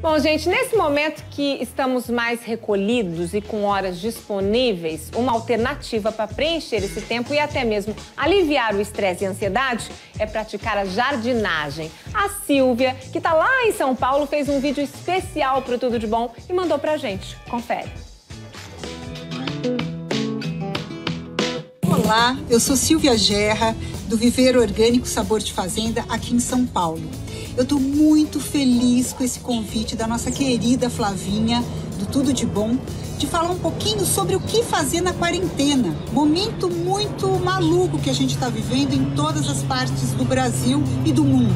Bom, gente, nesse momento que estamos mais recolhidos e com horas disponíveis, uma alternativa para preencher esse tempo e até mesmo aliviar o estresse e a ansiedade é praticar a jardinagem. A Silvia, que está lá em São Paulo, fez um vídeo especial para o Tudo de Bom e mandou para a gente. Confere. Olá, eu sou Silvia Gerra, do Viveiro Orgânico Sabor de Fazenda, aqui em São Paulo. Eu estou muito feliz com esse convite da nossa querida Flavinha, do Tudo de Bom, de falar um pouquinho sobre o que fazer na quarentena. Momento muito maluco que a gente está vivendo em todas as partes do Brasil e do mundo.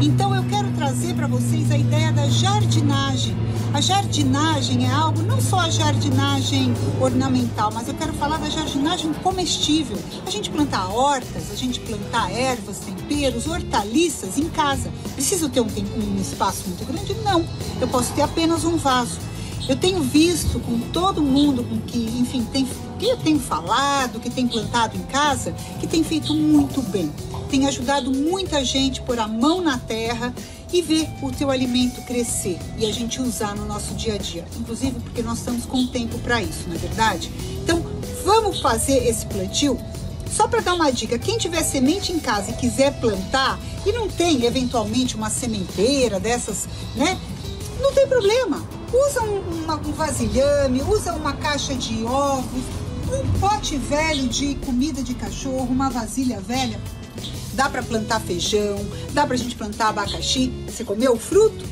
Então eu quero trazer para vocês a ideia da jardinagem. A jardinagem é algo, não só a jardinagem ornamental, mas eu quero falar da jardinagem comestível. A gente plantar hortas, a gente plantar ervas, temperos, hortaliças em casa. Preciso ter um, um espaço muito grande? Não. Eu posso ter apenas um vaso. Eu tenho visto com todo mundo com que, enfim, tem, que eu tenho falado, que tem plantado em casa, que tem feito muito bem. Tem ajudado muita gente por a mão na terra e ver o teu alimento crescer e a gente usar no nosso dia a dia. Inclusive porque nós estamos com tempo para isso, não é verdade? Então, vamos fazer esse plantio? Só para dar uma dica, quem tiver semente em casa e quiser plantar e não tem eventualmente uma sementeira dessas, né? Não tem problema. Usa um, uma, um vasilhame, usa uma caixa de ovos, um pote velho de comida de cachorro, uma vasilha velha. Dá para plantar feijão, dá pra gente plantar abacaxi. Você comeu o fruto?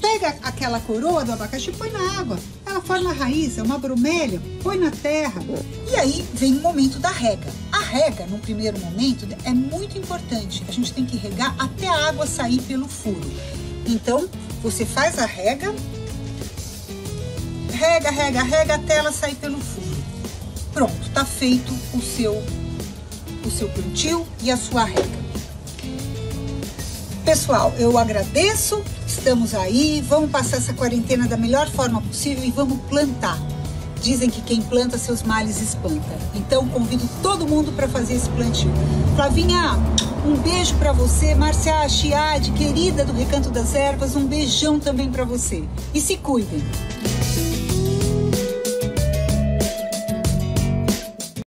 Pega aquela coroa do abacaxi põe na água. Ela forma raiz, é uma bromélia, põe na terra. E aí vem o momento da rega. A rega, no primeiro momento, é muito importante. A gente tem que regar até a água sair pelo furo. Então, você faz a rega, rega, rega, rega até ela sair pelo furo. Pronto, tá feito o seu o seu plantio e a sua rega. Pessoal, eu agradeço, estamos aí, vamos passar essa quarentena da melhor forma possível e vamos plantar. Dizem que quem planta seus males espanta. Então convido todo mundo para fazer esse plantio. Flavinha, um beijo para você. Marcia Chiade, querida do Recanto das Ervas, um beijão também para você. E se cuidem.